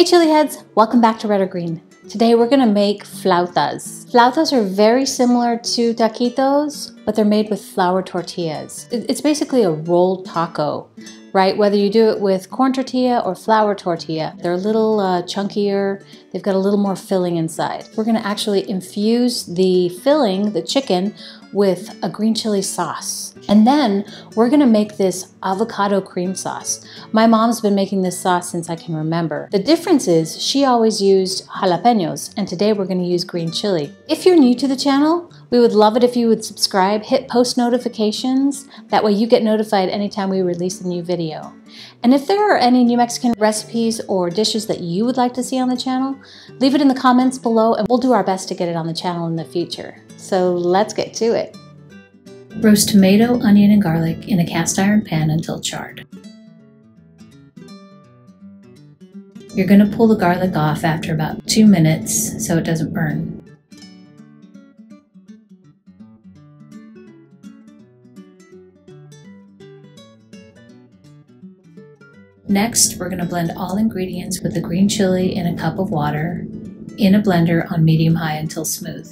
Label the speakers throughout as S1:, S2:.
S1: Hey chile heads, welcome back to Red or Green. Today we're gonna make flautas. Flautas are very similar to taquitos, but they're made with flour tortillas. It's basically a rolled taco, right? Whether you do it with corn tortilla or flour tortilla, they're a little uh, chunkier, they've got a little more filling inside. We're gonna actually infuse the filling, the chicken, with a green chile sauce. And then we're gonna make this avocado cream sauce. My mom's been making this sauce since I can remember. The difference is she always used jalapenos, and today we're gonna use green chile. If you're new to the channel, we would love it if you would subscribe, hit post notifications. That way you get notified anytime we release a new video. And if there are any New Mexican recipes or dishes that you would like to see on the channel, leave it in the comments below and we'll do our best to get it on the channel in the future. So let's get to it. Roast tomato, onion, and garlic in a cast iron pan until charred. You're going to pull the garlic off after about two minutes so it doesn't burn. Next, we're going to blend all ingredients with the green chile in a cup of water in a blender on medium-high until smooth.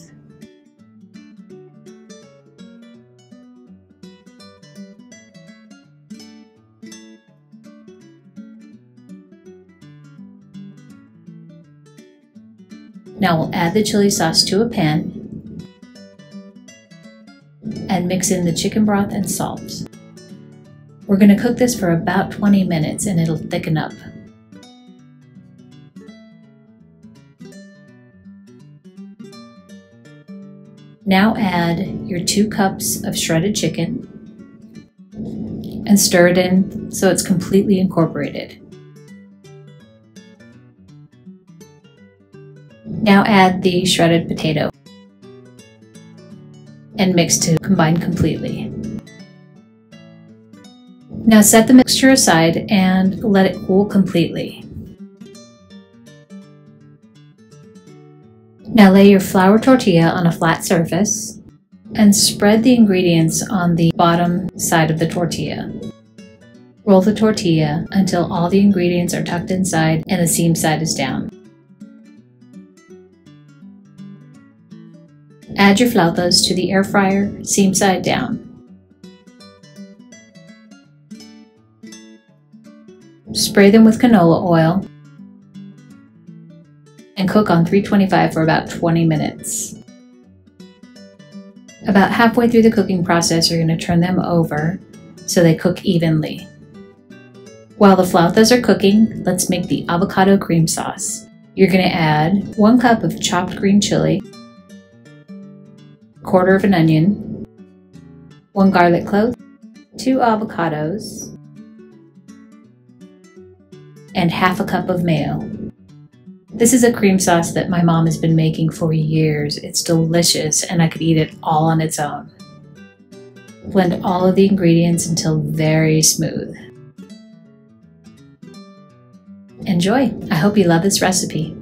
S1: Now we'll add the chile sauce to a pan and mix in the chicken broth and salt. We're going to cook this for about 20 minutes and it'll thicken up. Now add your two cups of shredded chicken and stir it in so it's completely incorporated. Now add the shredded potato and mix to combine completely. Now set the mixture aside and let it cool completely. Now lay your flour tortilla on a flat surface and spread the ingredients on the bottom side of the tortilla. Roll the tortilla until all the ingredients are tucked inside and the seam side is down. Add your flautas to the air fryer, seam side down. Spray them with canola oil and cook on 325 for about 20 minutes. About halfway through the cooking process, you're going to turn them over so they cook evenly. While the flautas are cooking, let's make the avocado cream sauce. You're going to add one cup of chopped green chile, quarter of an onion, one garlic clove, two avocados, and half a cup of mayo. This is a cream sauce that my mom has been making for years. It's delicious and I could eat it all on its own. Blend all of the ingredients until very smooth. Enjoy! I hope you love this recipe.